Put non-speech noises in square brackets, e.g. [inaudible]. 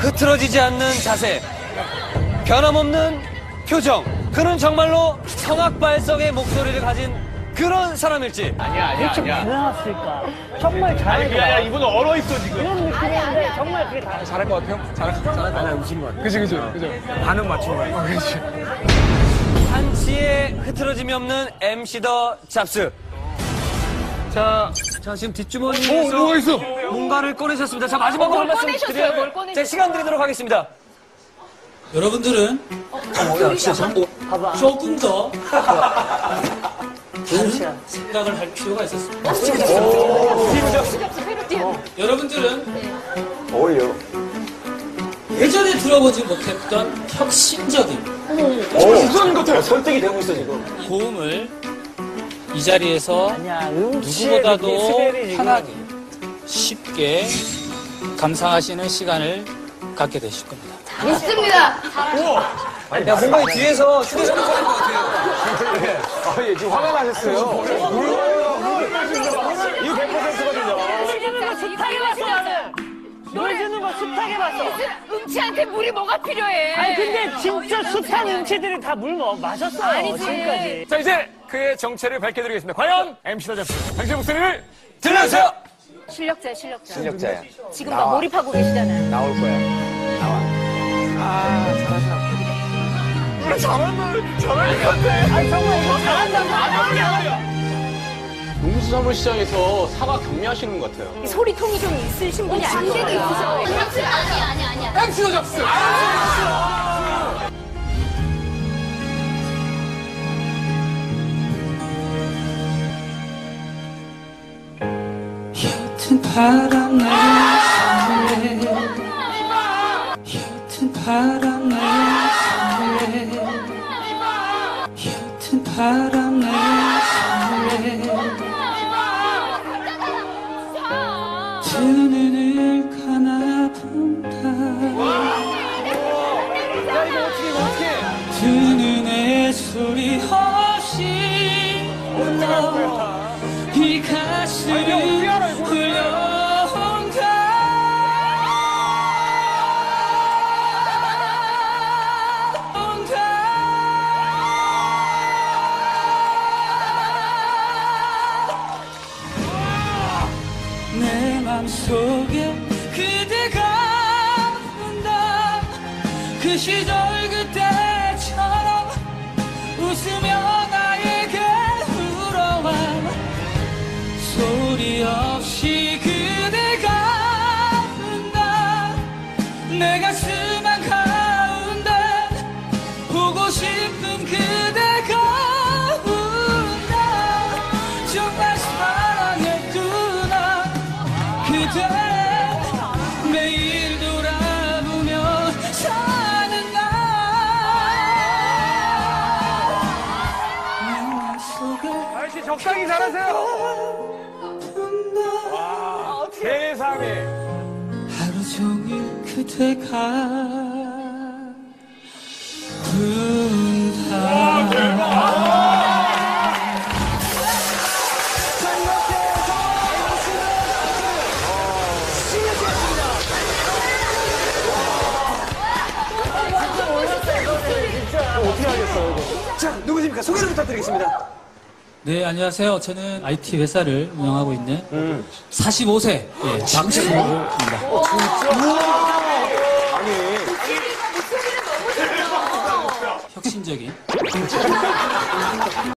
흐트러지지 않는 자세, 변함없는 표정. 그는 정말로 성악발성의 목소리를 가진 그런 사람일지. 아니야, 아니야, 아니야. 많았을까? 정말 아니, 잘할 그게 아니라 거야. 이분은 얼어 있어, 지금. 이런 느낌이었는데 정말 그게 다 잘할 것 같아요? 잘할, 것 같아요. 웃은 것 같아요. 그지, 그지, 그죠. 반응 맞춘 거 같아요. 그지. 한치의 흐트러짐이 없는 MC 더 잡스. 자, 자 지금 뒷주머니에서 어, 뭐가 있어? 뭔가를 꺼내셨습니다. 자 마지막으로 뭘 말씀 꺼내셨어요? 드려요. 꺼내셨어요? 제 시간 드리도록 하겠습니다. 여러분들은 조금 더 [laughs] 다른 생각을 할 필요가 있었습니다. 여러분들은 예전에 들어보지 못했던 혁신적인 우선 같아요. 설득이 되고 있어, 지금. 고음을 이 자리에서 아니야. 누구보다도 편하게 쉽게 감상하시는 시간을 갖게 되실 겁니다. 믿습니다. 야 뭔가 이 뒤에서 휴대전화 꺼낸 것 같아요. 아, 예, 지금 화가 나셨어요. 이거 100%거든요. 노래주는 거 숱하게 봤어. 노래 주는 거 숱하게 봤어. 음치한테 물이 뭐가 필요해? 아니 근데 진짜 숱한 음치들이 다 물 마셨어요. 아니지. 지금까지. 자, 이제 그의 정체를 밝혀드리겠습니다. 과연 MC다 잡스. 당신의 목소리를 들려주세요. 실력자야, 실력자. 실력자야. 지금 막 몰입하고 계시잖아요. 나올 거야. 나와. 아, 잘하시나. 농수산물 시장에서 사과 경매하시는 것 같아요. 소리통이 좀 있으신 분이 아니죠? 관계도 있으셔. 아니야, 아니야, 아니야. MC다 잡스! 옅은 바람 내 설레 옅은 바람 내 설레 옅은 바람 내 설레 두 눈을 감아본다. 두 눈에 소리 내 맘속에 그대가 온다. 그 시절 그때 적당히 잘하세요. 세상에. 하루 종일 그대가 군다 자 누구십니까? 소개를 부탁드리겠습니다. 네 안녕하세요. 저는 IT 회사를 운영하고 있는 45세 예, 박수입니다. 혁신적인 [laughs]